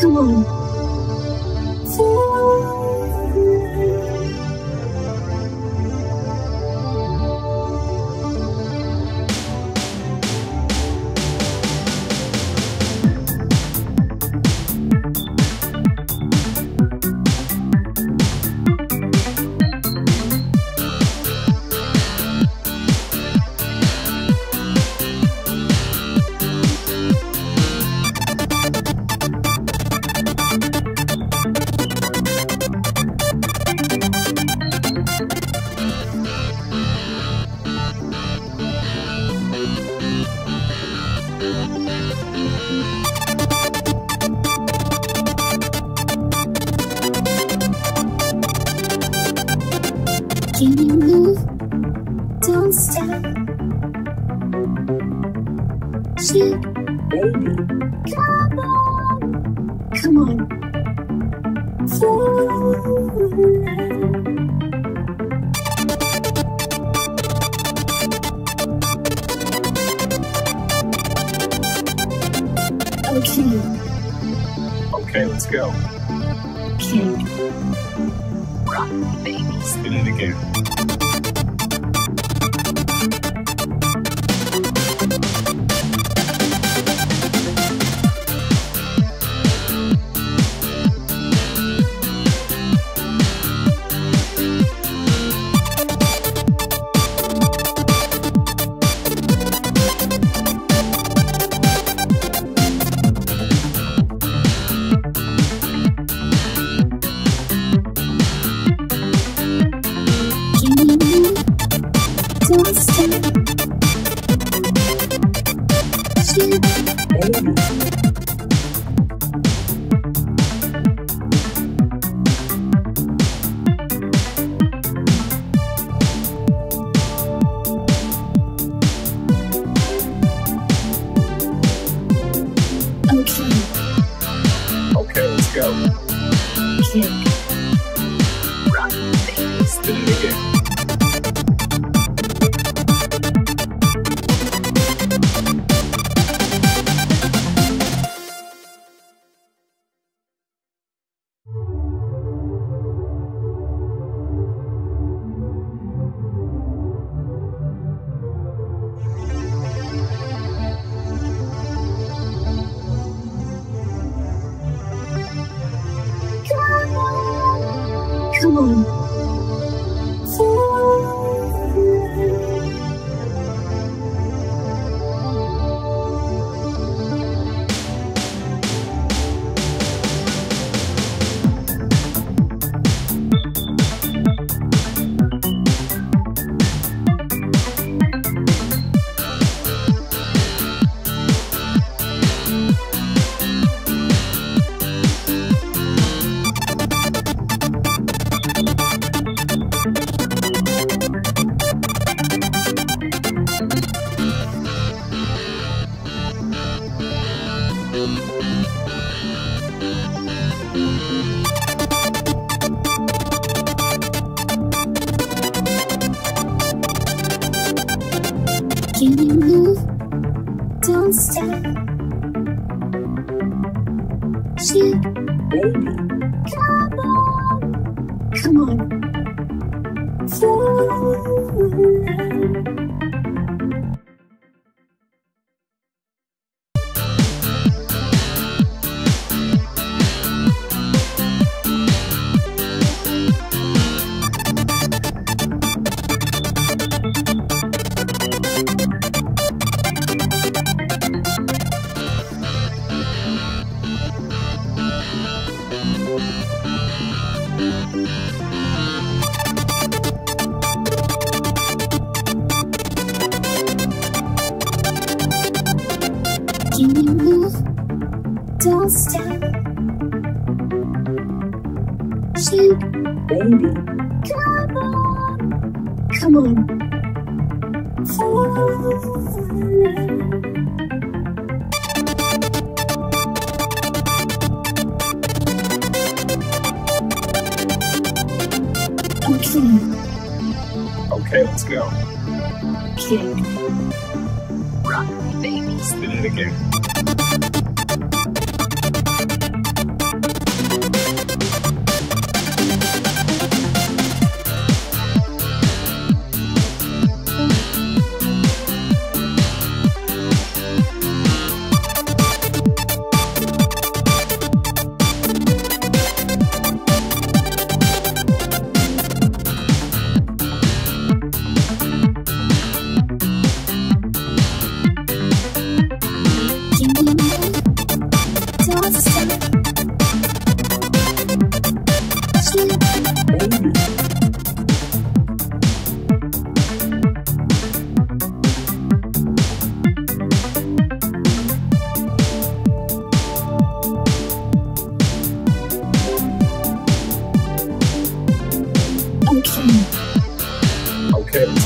Come Can you move? Don't stop. Shake, baby. Come on. Come on. Fall. Okay, Okay, let's go. okay. Rock baby. Spin it again. Can you move? Don't stop. Shake, baby. Come on. Come on. Fall. Baby. Come on. Come on. Fall. Okay, Okay, let's go. kick. Rock baby. Spin it again.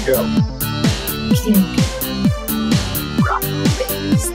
go. Pink. Rock, bass,